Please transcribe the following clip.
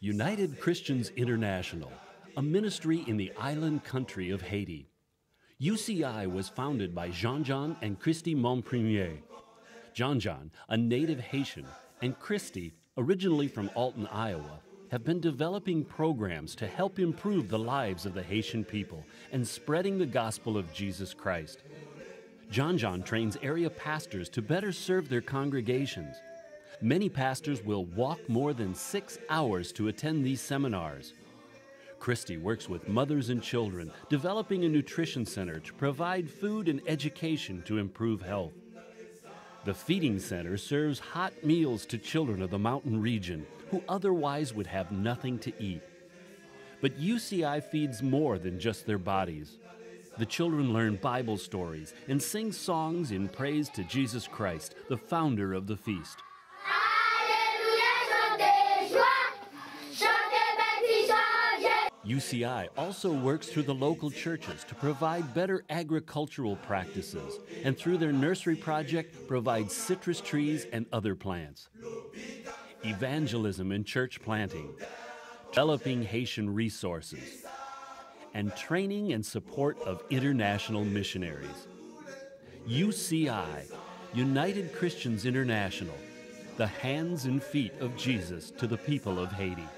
United Christians International, a ministry in the island country of Haiti. UCI was founded by Jean Jean and Kristi Mompremiere. Jean Jean, a native Haitian, and Kristi, originally from Alton, Iowa, have been developing programs to help improve the lives of the Haitian people and spreading the gospel of Jesus Christ. John trains area pastors to better serve their congregations. Many pastors will walk more than six hours to attend these seminars. Kristi works with mothers and children, developing a nutrition center to provide food and education to improve health. The Feeding Center serves hot meals to children of the mountain region who otherwise would have nothing to eat. But UCI feeds more than just their bodies. The children learn Bible stories and sing songs in praise to Jesus Christ, the founder of the feast. UCI also works through the local churches to provide better agricultural practices and through their nursery project provides citrus trees and other plants. Evangelism and church planting, developing Haitian resources, and training and support of international missionaries. UCI, United Christians International, the hands and feet of Jesus to the people of Haiti.